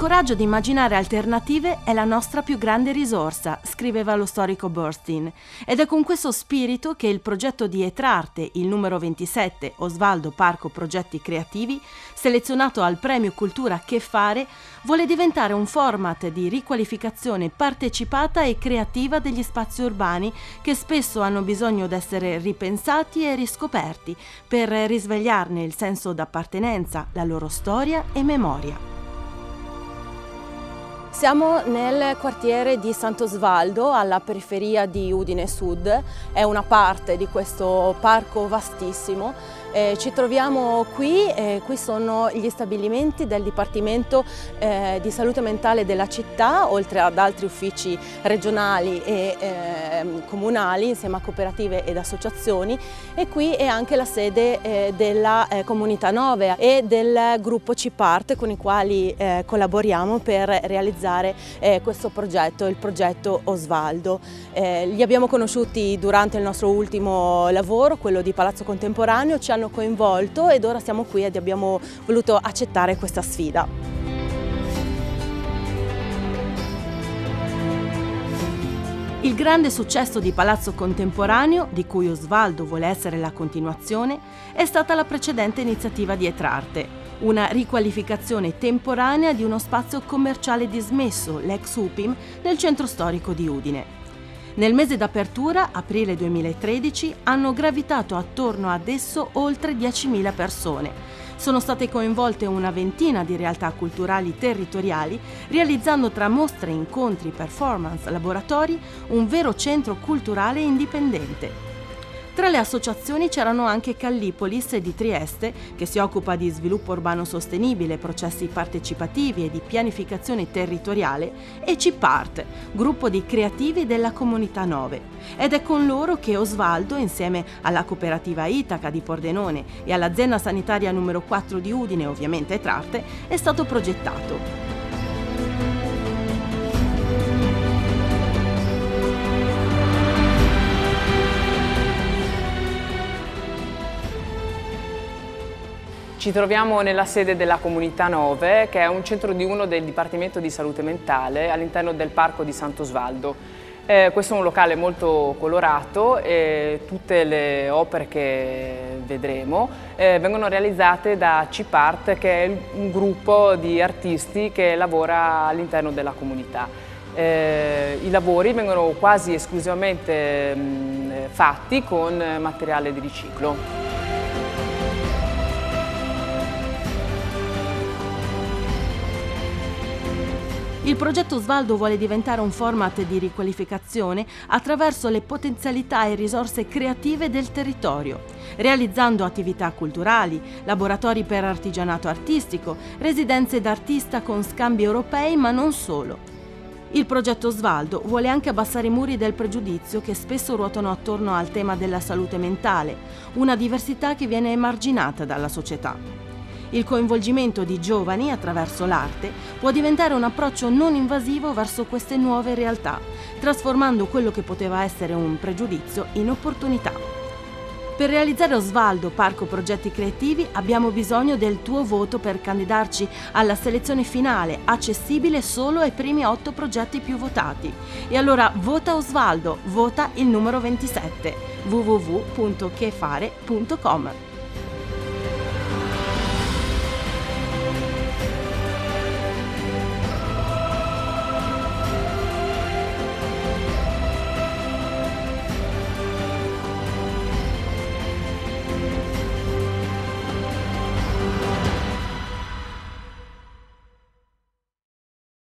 coraggio di immaginare alternative è la nostra più grande risorsa, scriveva lo storico Burstein. Ed è con questo spirito che il progetto di Etrarte, il numero 27, Osvaldo Parco Progetti Creativi, selezionato al premio Cultura Che Fare, vuole diventare un format di riqualificazione partecipata e creativa degli spazi urbani che spesso hanno bisogno di essere ripensati e riscoperti per risvegliarne il senso d'appartenenza, la loro storia e memoria. Siamo nel quartiere di Sant'Osvaldo, alla periferia di Udine Sud, è una parte di questo parco vastissimo eh, ci troviamo qui, eh, qui sono gli stabilimenti del Dipartimento eh, di Salute Mentale della città, oltre ad altri uffici regionali e ehm, comunali insieme a cooperative ed associazioni e qui è anche la sede eh, della eh, Comunità 9 e del gruppo CIPART con i quali eh, collaboriamo per realizzare questo progetto, il progetto Osvaldo. li abbiamo conosciuti durante il nostro ultimo lavoro, quello di Palazzo Contemporaneo, ci hanno hanno coinvolto ed ora siamo qui ed abbiamo voluto accettare questa sfida. Il grande successo di Palazzo Contemporaneo, di cui Osvaldo vuole essere la continuazione, è stata la precedente iniziativa di Etrarte, una riqualificazione temporanea di uno spazio commerciale dismesso, l'ex Upim, nel centro storico di Udine. Nel mese d'apertura, aprile 2013, hanno gravitato attorno ad esso oltre 10.000 persone. Sono state coinvolte una ventina di realtà culturali territoriali, realizzando tra mostre, incontri, performance, laboratori un vero centro culturale indipendente. Tra le associazioni c'erano anche Callipolis di Trieste, che si occupa di sviluppo urbano sostenibile, processi partecipativi e di pianificazione territoriale, e CIPART, gruppo di creativi della Comunità 9. Ed è con loro che Osvaldo, insieme alla cooperativa Itaca di Pordenone e all'azienda sanitaria numero 4 di Udine, ovviamente Trarte, è stato progettato. Ci troviamo nella sede della Comunità 9, che è un centro di uno del Dipartimento di Salute Mentale all'interno del Parco di Sant'Osvaldo. Eh, questo è un locale molto colorato e tutte le opere che vedremo eh, vengono realizzate da CIPART, che è un gruppo di artisti che lavora all'interno della comunità. Eh, I lavori vengono quasi esclusivamente mh, fatti con materiale di riciclo. Il progetto Svaldo vuole diventare un format di riqualificazione attraverso le potenzialità e risorse creative del territorio, realizzando attività culturali, laboratori per artigianato artistico, residenze d'artista con scambi europei, ma non solo. Il progetto Svaldo vuole anche abbassare i muri del pregiudizio che spesso ruotano attorno al tema della salute mentale, una diversità che viene emarginata dalla società. Il coinvolgimento di giovani attraverso l'arte può diventare un approccio non invasivo verso queste nuove realtà, trasformando quello che poteva essere un pregiudizio in opportunità. Per realizzare Osvaldo Parco Progetti Creativi abbiamo bisogno del tuo voto per candidarci alla selezione finale, accessibile solo ai primi otto progetti più votati. E allora vota Osvaldo, vota il numero 27 www.chefare.com.